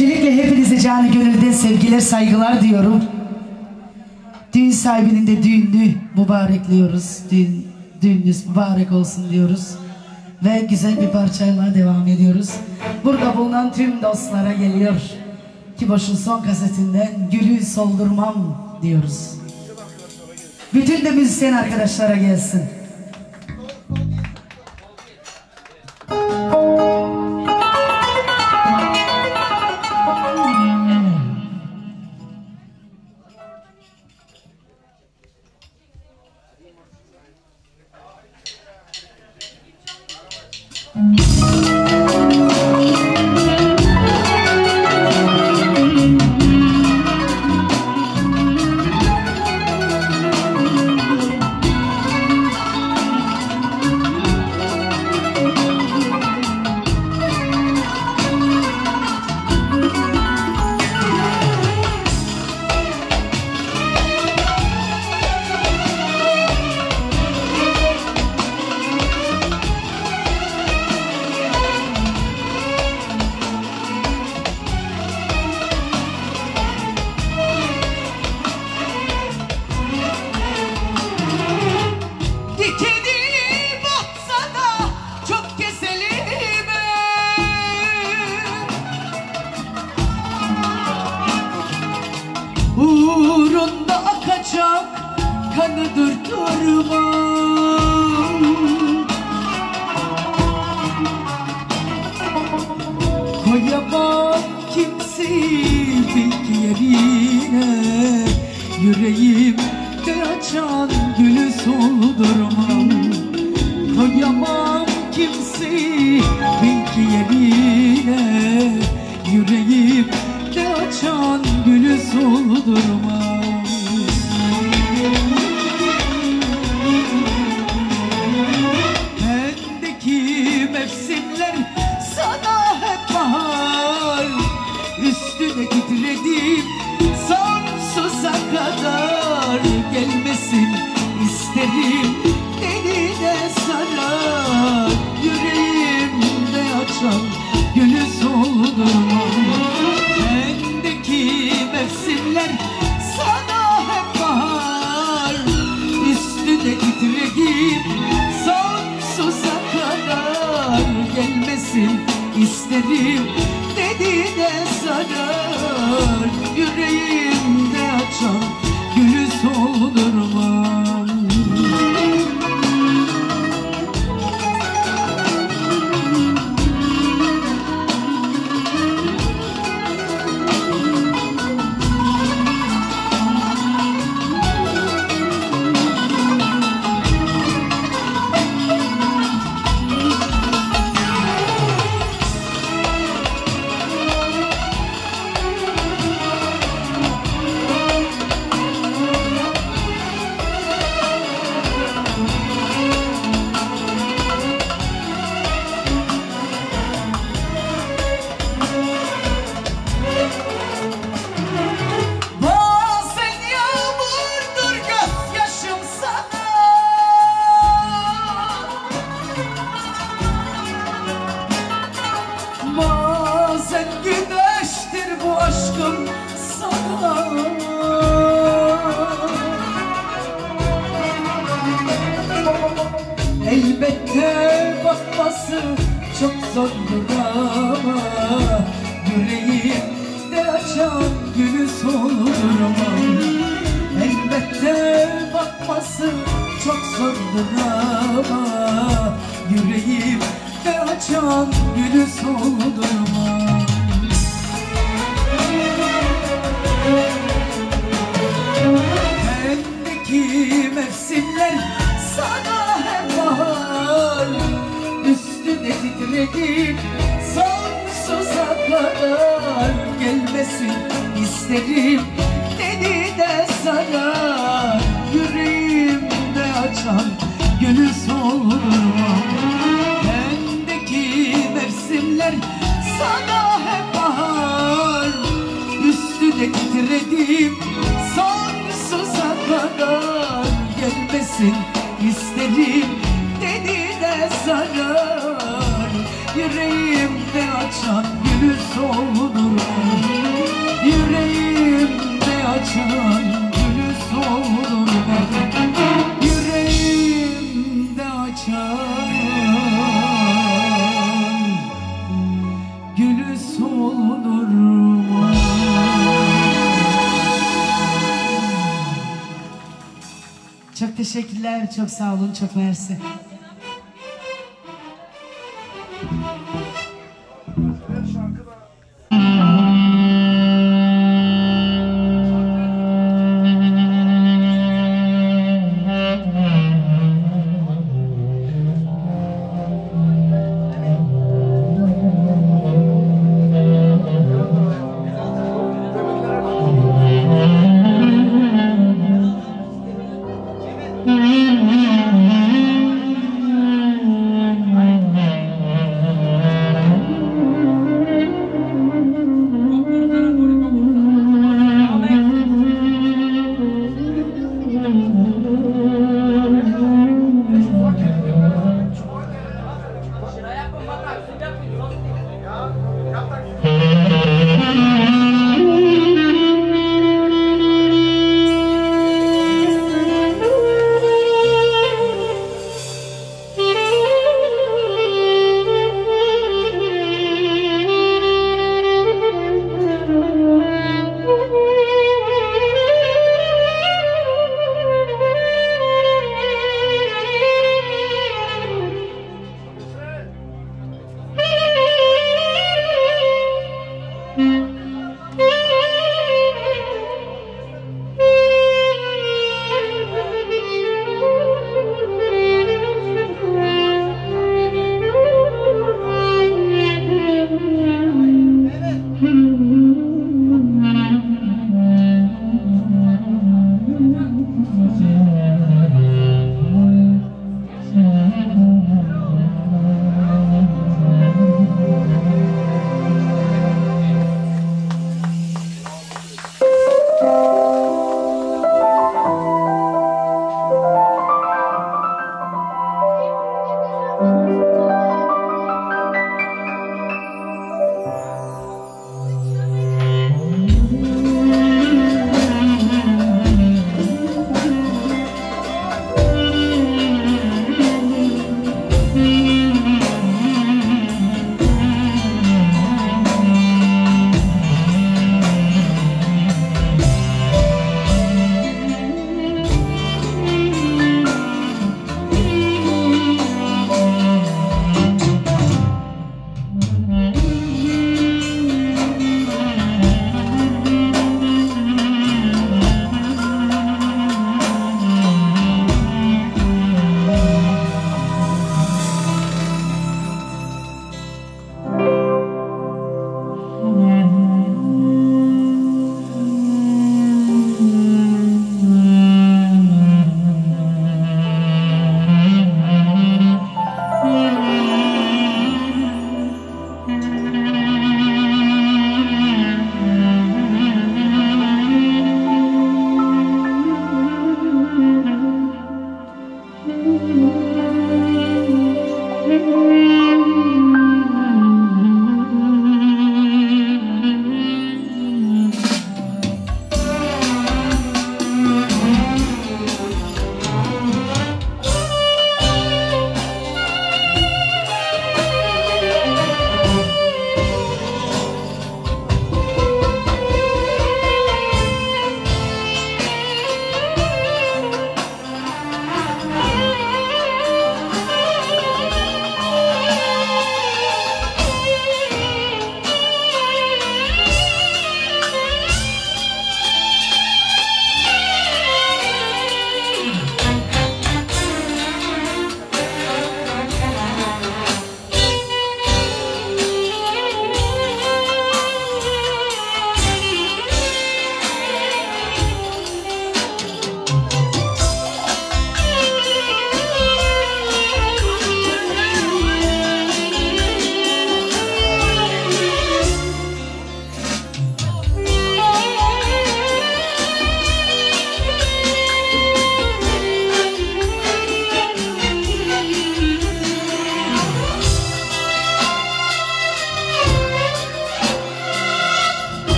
Öncelikle hepinize canı gönülden sevgiler saygılar diyorum. Düğün sahibinin de düğününü mübarekliyoruz. Düğün, düğününüz mübarek olsun diyoruz. Ve güzel bir parçayla devam ediyoruz. Burada bulunan tüm dostlara geliyor. Kiboş'un son kasetinden Gülü Soldurmam diyoruz. Bütün de müzisyen arkadaşlara gelsin. Uğrunda akacak kanıdır durma Koyamam kimseyi yerine. Yüreğimde açan gülü soldurmam Koyamam kimseyi yerine. Yüreğimde açan gülü soldurmam Bendeki mevsimler sana hep bahar. Üstüne titredim sonsuza kadar Gelmesin isterim Elbette bakması çok zordur ama Yüreğimde açan gülü soldurmam Elbette bakması çok zordur ama Yüreğimde açan gülü soldurmam Bendeki mevsimler sana Üstüne titredim sonsuza kadar Gelmesin isterim. Dedi de sarar Yüreğimde açan gönül soldurmam Bendeki mevsimler sana hep bahar. Üstüne titredim. Sonsuza kadar Gelmesin isterim. Dedi de sarar Yüreğimde açan gülü soldur. Yüreğimde açan gülü soldur. Yüreğimde açan gülü soldur. Çok teşekkürler, çok sağ olun, çok mersi.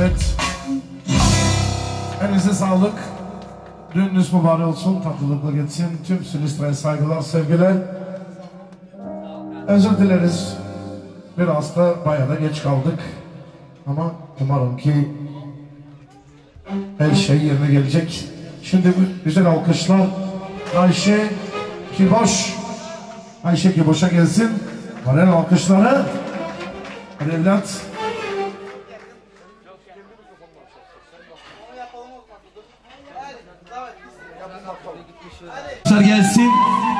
Evet. Elinize sağlık. Düğününüz mübarek olsun, tatlılıkla geçsin. Tüm solistlere saygılar, sevgiler. Özür dileriz. Biraz da bayağı da geç kaldık. Ama umarım ki her şey yerine gelecek. Şimdi güzel alkışlar Ayşe Kiboş. Ayşe Kiboş'a gelsin. Varel alkışları. Evlat. Arkadaşlar gelsin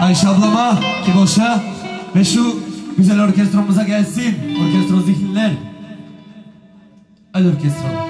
Ayşe ablama, Kiboş'a ve şu güzel orkestromuz gelsin. Orkestro zihinler. Hadi orkestro.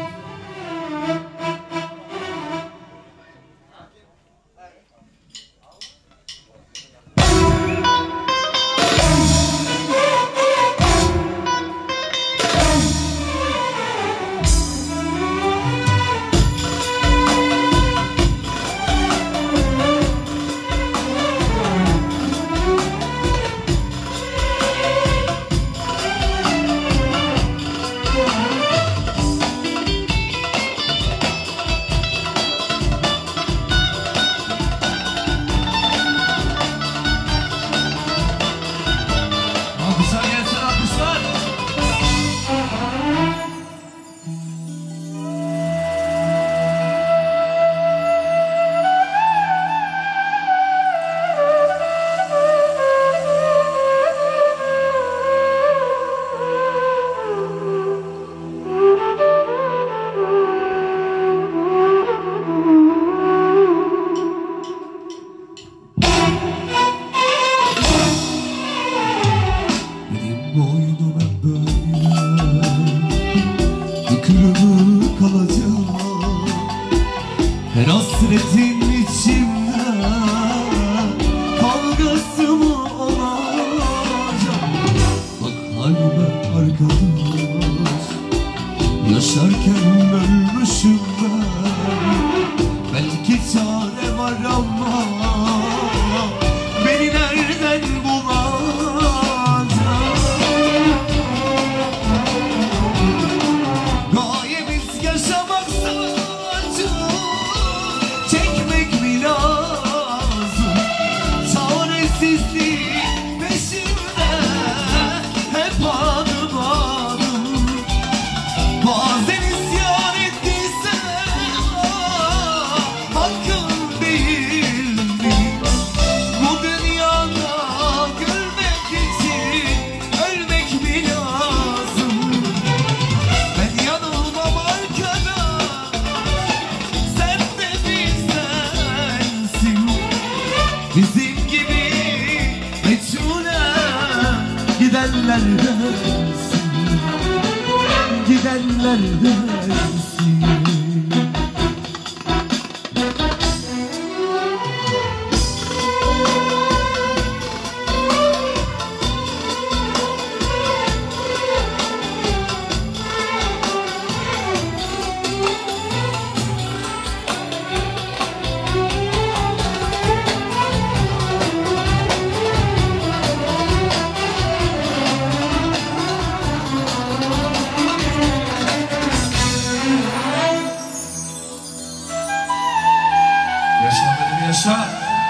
Yaşa.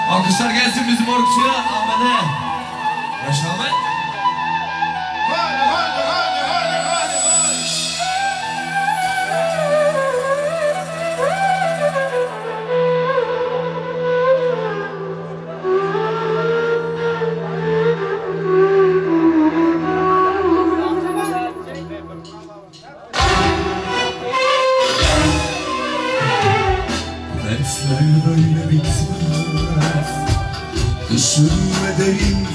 Alkışlar gelsin bizim orkçuya. Ahmet'e. Yaşa Ahmet.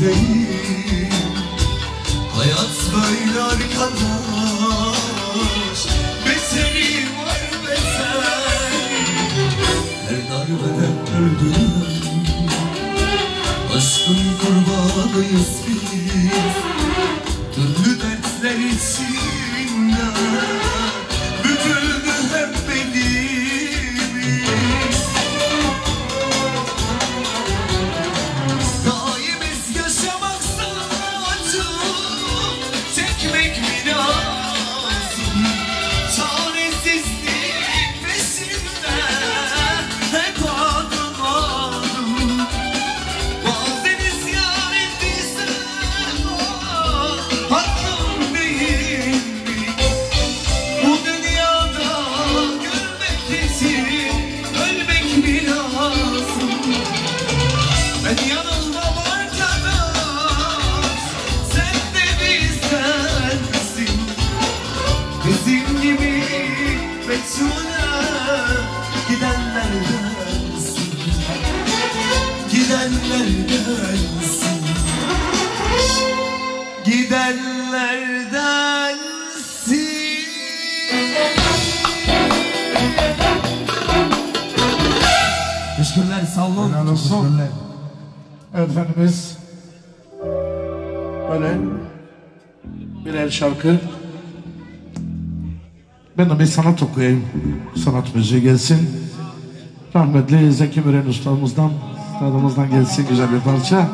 Değil. Hayat böyle arkadaş. Beteri var beter Her darbeden öldüren Aşkın kurbanıyız sağ olsun. Efendimiz böyle birer şarkı ben de bir sanat okuyayım. Sanat müziği gelsin. Rahmetli Zeki Müren ustamızdan, ustadımızdan gelsin güzel bir parça.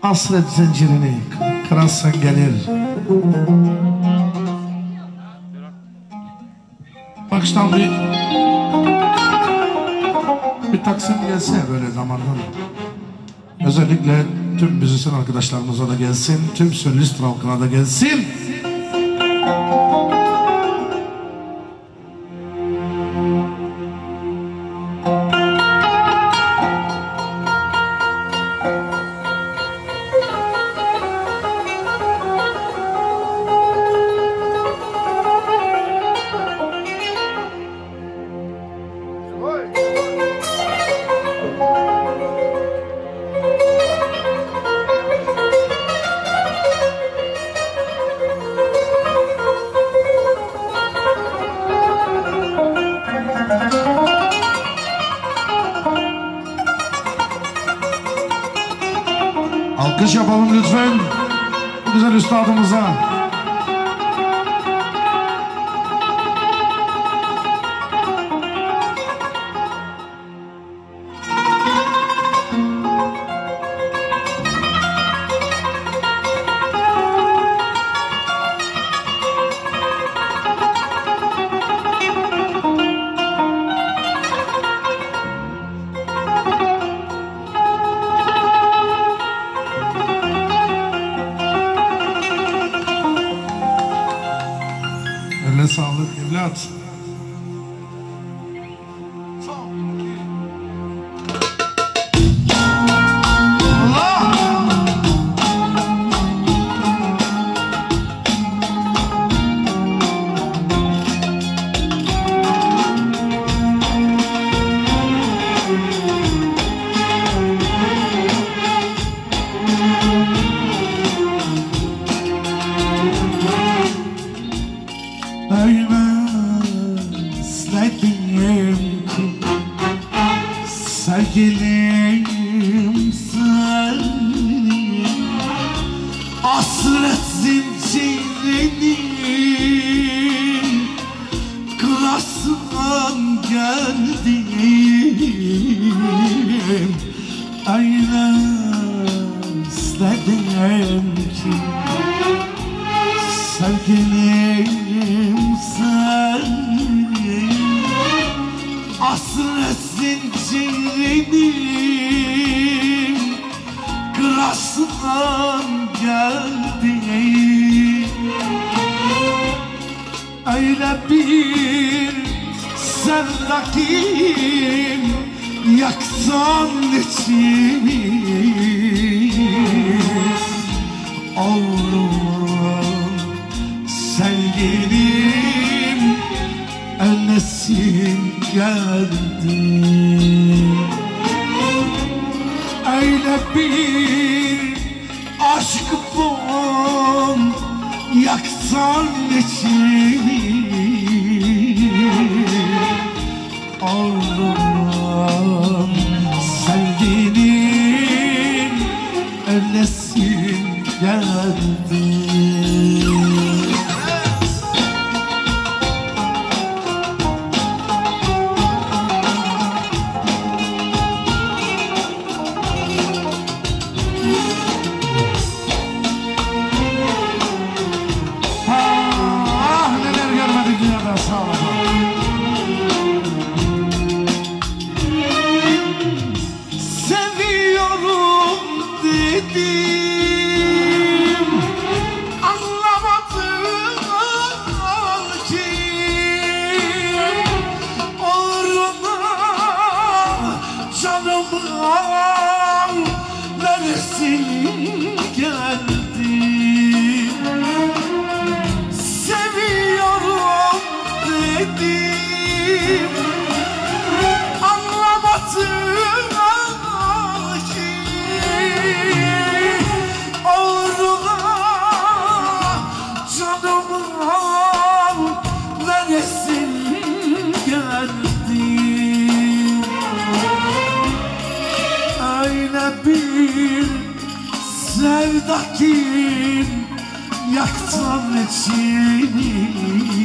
Hasret zincirini kırarsan gelir. Bir bir taksim gelse böyle zamandan. Özellikle tüm müzisyen arkadaşlarımıza da gelsin, tüm solist halkına da gelsin. van Lutven. We zijn dus staat. Sağlık evlat. Sevgilim Ölmesin geldi. Öyle bir aşk bu Yaksan içimi Oğlum sevgilim Ölmesin geldi sevda kim Yaktan içini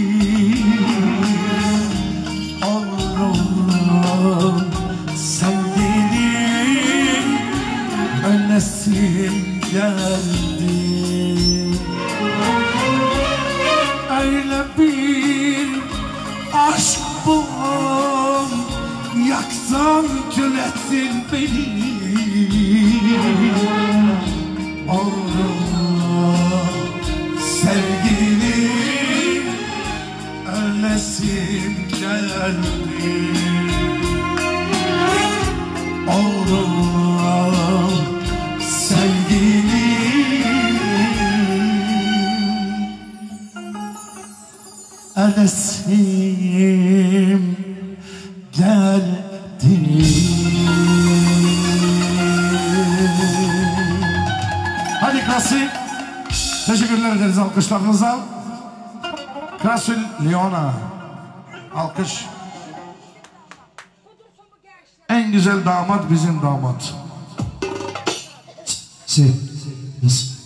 Enesim geldi. Hadi Krasi Teşekkürler ederiz alkışlarınıza. Krasil Leona Alkış Güzel damat bizim damat Sí. Yes.